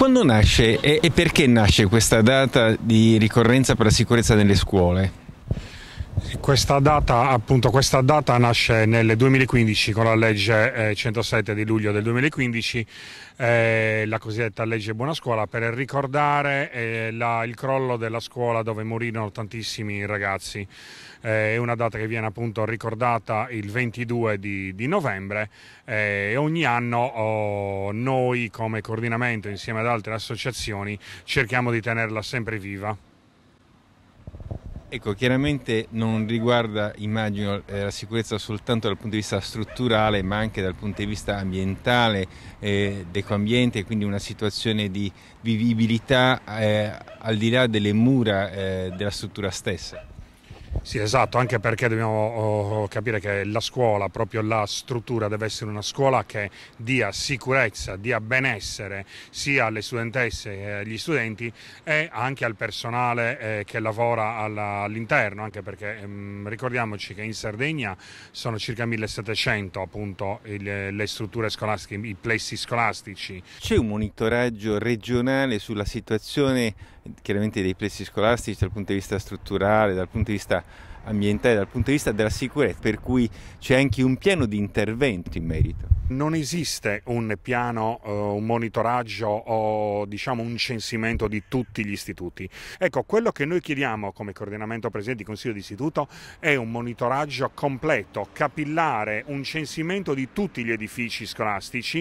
Quando nasce e, e perché nasce questa data di ricorrenza per la sicurezza nelle scuole? Questa data, appunto, questa data, nasce nel 2015 con la legge 107 eh, di luglio del 2015, eh, la cosiddetta legge Buona Scuola, per ricordare eh, la, il crollo della scuola dove morirono tantissimi ragazzi. Eh, è una data che viene appunto ricordata il 22 di, di novembre eh, e ogni anno oh, noi come coordinamento insieme ad altre associazioni cerchiamo di tenerla sempre viva. Ecco, chiaramente non riguarda, immagino, eh, la sicurezza soltanto dal punto di vista strutturale, ma anche dal punto di vista ambientale, eh, d'ecoambiente, quindi una situazione di vivibilità eh, al di là delle mura eh, della struttura stessa. Sì, esatto, anche perché dobbiamo oh, capire che la scuola, proprio la struttura deve essere una scuola che dia sicurezza, dia benessere sia alle studentesse e agli studenti e anche al personale eh, che lavora all'interno, anche perché ehm, ricordiamoci che in Sardegna sono circa 1700 appunto le strutture scolastiche, i plessi scolastici. C'è un monitoraggio regionale sulla situazione chiaramente dei plessi scolastici dal punto di vista strutturale, dal punto di vista ambientale, dal punto di vista della sicurezza, per cui c'è anche un piano di intervento in merito. Non esiste un piano, uh, un monitoraggio o diciamo un censimento di tutti gli istituti. Ecco, quello che noi chiediamo come coordinamento presente di Consiglio di Istituto è un monitoraggio completo, capillare, un censimento di tutti gli edifici scolastici